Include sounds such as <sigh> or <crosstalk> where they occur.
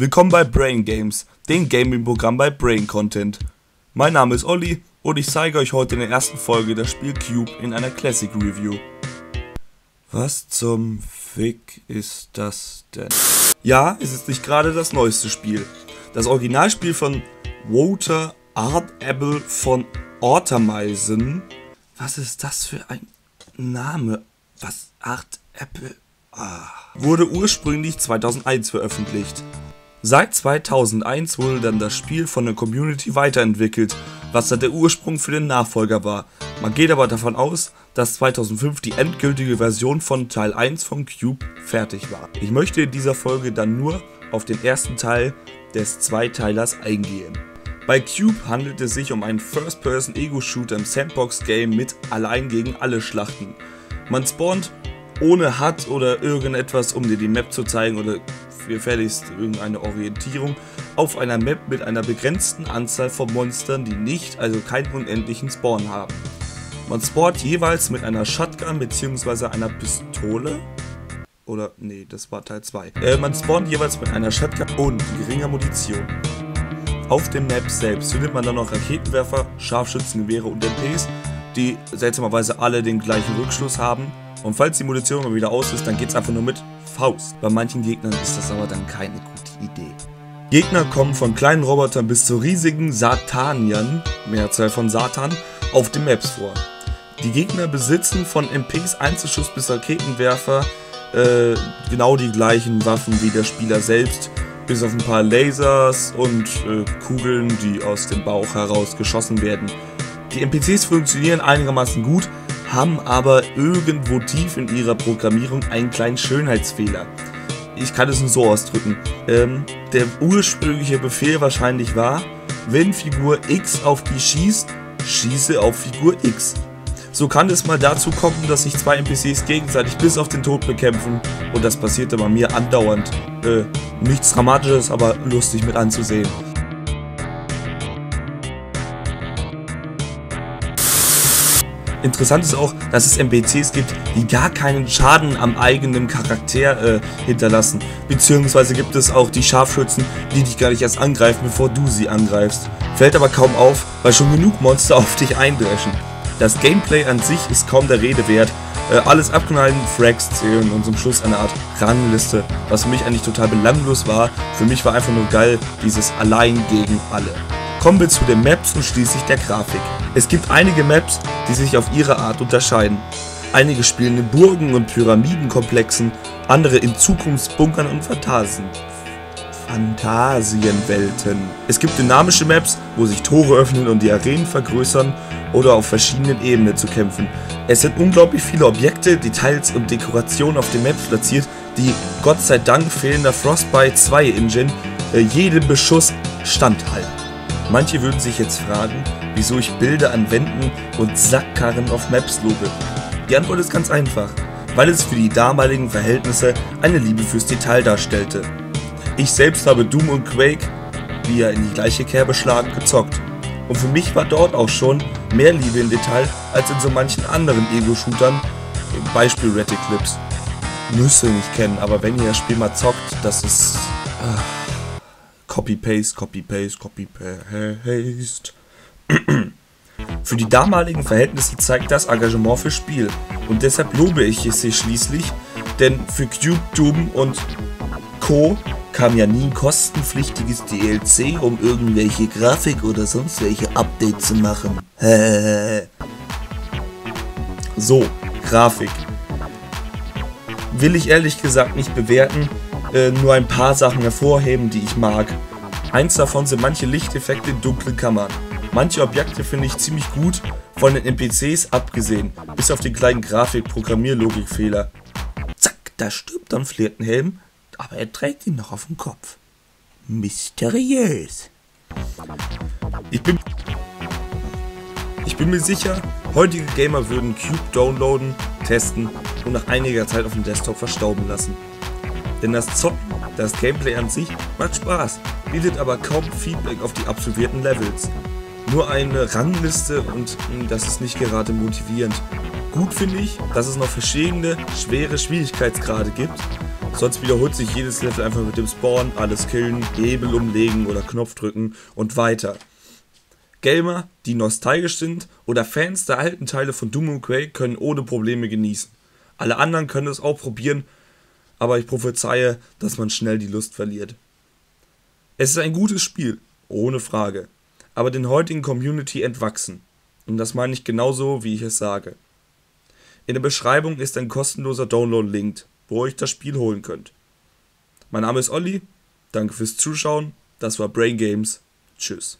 Willkommen bei Brain Games, dem Gaming-Programm bei Brain Content. Mein Name ist Olli und ich zeige euch heute in der ersten Folge das Spiel Cube in einer Classic Review. Was zum Fick ist das denn? Ja, es ist nicht gerade das neueste Spiel. Das Originalspiel von Walter Art Apple von Ortermeisen. Was ist das für ein Name? Was? Art Apple? Ah. Wurde ursprünglich 2001 veröffentlicht. Seit 2001 wurde dann das Spiel von der Community weiterentwickelt, was dann der Ursprung für den Nachfolger war. Man geht aber davon aus, dass 2005 die endgültige Version von Teil 1 von Cube fertig war. Ich möchte in dieser Folge dann nur auf den ersten Teil des Zweiteilers eingehen. Bei Cube handelt es sich um einen First-Person-Ego-Shooter im Sandbox-Game mit allein gegen alle Schlachten. Man spawnt ohne HUD oder irgendetwas, um dir die Map zu zeigen oder gefälligst irgendeine Orientierung auf einer Map mit einer begrenzten Anzahl von Monstern, die nicht, also keinen unendlichen Spawn haben. Man spawnt jeweils mit einer Shotgun bzw. einer Pistole. Oder, nee, das war Teil 2. Äh, man spawnt jeweils mit einer Shotgun und geringer Munition. Auf dem Map selbst findet man dann noch Raketenwerfer, Scharfschützengewehre und MPs, die seltsamerweise alle den gleichen Rückschluss haben. Und falls die Munition mal wieder aus ist, dann geht es einfach nur mit Faust. Bei manchen Gegnern ist das aber dann keine gute Idee. Gegner kommen von kleinen Robotern bis zu riesigen Sataniern, Mehrzahl von Satan, auf den Maps vor. Die Gegner besitzen von MPs Einzelschuss bis Raketenwerfer äh, genau die gleichen Waffen wie der Spieler selbst, bis auf ein paar Lasers und äh, Kugeln, die aus dem Bauch heraus geschossen werden. Die NPCs funktionieren einigermaßen gut, haben aber irgendwo tief in ihrer Programmierung einen kleinen Schönheitsfehler. Ich kann es nur so ausdrücken. Ähm, der ursprüngliche Befehl wahrscheinlich war, wenn Figur X auf die schießt, schieße auf Figur X. So kann es mal dazu kommen, dass sich zwei NPCs gegenseitig bis auf den Tod bekämpfen und das passierte bei mir andauernd. Äh, nichts Dramatisches, aber lustig mit anzusehen. Interessant ist auch, dass es NPCs gibt, die gar keinen Schaden am eigenen Charakter äh, hinterlassen. Beziehungsweise gibt es auch die Scharfschützen, die dich gar nicht erst angreifen, bevor du sie angreifst. Fällt aber kaum auf, weil schon genug Monster <laughs> auf dich eindreschen. Das Gameplay an sich ist kaum der Rede wert. Äh, alles abknallen, Frags zählen und zum Schluss eine Art Rangliste, was für mich eigentlich total belanglos war. Für mich war einfach nur geil, dieses Allein gegen alle. Kommen wir zu den Maps und schließlich der Grafik. Es gibt einige Maps, die sich auf ihre Art unterscheiden. Einige spielen in Burgen und Pyramidenkomplexen, andere in Zukunftsbunkern und Phantasien. Phantasienwelten. Es gibt dynamische Maps, wo sich Tore öffnen und die Arenen vergrößern oder auf verschiedenen Ebenen zu kämpfen. Es sind unglaublich viele Objekte, Details und Dekorationen auf den Maps platziert, die Gott sei Dank fehlender Frostbite 2 Engine äh, jedem Beschuss standhalten. Manche würden sich jetzt fragen, wieso ich Bilder an Wänden und Sackkarren auf Maps lobe. Die Antwort ist ganz einfach, weil es für die damaligen Verhältnisse eine Liebe fürs Detail darstellte. Ich selbst habe Doom und Quake, wie ja in die gleiche Kerbe schlagen, gezockt. Und für mich war dort auch schon mehr Liebe im Detail als in so manchen anderen Ego-Shootern, Beispiel Red Eclipse. Müsst ihr nicht kennen, aber wenn ihr das Spiel mal zockt, das ist... Ach. Copy-Paste, Copy-Paste, Copy-Paste. <clears throat> für die damaligen Verhältnisse zeigt das Engagement für Spiel und deshalb lobe ich es hier schließlich, denn für Cube, Doom und Co. kam ja nie ein kostenpflichtiges DLC, um irgendwelche Grafik oder sonst welche Updates zu machen. <laughs> so, Grafik. Will ich ehrlich gesagt nicht bewerten, äh, nur ein paar Sachen hervorheben, die ich mag. Eins davon sind manche Lichteffekte in dunklen Kammern. Manche Objekte finde ich ziemlich gut, von den NPCs abgesehen, bis auf den kleinen Grafik-Programmierlogikfehler. Zack, da stirbt dann Flirtenhelm, aber er trägt ihn noch auf dem Kopf. Mysteriös. Ich bin, ich bin mir sicher, heutige Gamer würden Cube downloaden, testen und nach einiger Zeit auf dem Desktop verstauben lassen. Denn das Zocken, das Gameplay an sich, macht Spaß, bietet aber kaum Feedback auf die absolvierten Levels. Nur eine Rangliste und hm, das ist nicht gerade motivierend. Gut finde ich, dass es noch verschiedene schwere Schwierigkeitsgrade gibt Sonst wiederholt sich jedes Level einfach mit dem Spawn, alles killen, Hebel umlegen oder Knopf drücken und weiter. Gamer, die nostalgisch sind oder Fans der alten Teile von Doom und Quake können ohne Probleme genießen. Alle anderen können es auch probieren, aber ich prophezeie, dass man schnell die Lust verliert. Es ist ein gutes Spiel, ohne Frage, aber den heutigen Community entwachsen. Und das meine ich genauso, wie ich es sage. In der Beschreibung ist ein kostenloser Download linked, wo ihr euch das Spiel holen könnt. Mein Name ist Olli, danke fürs Zuschauen, das war Brain Games, tschüss.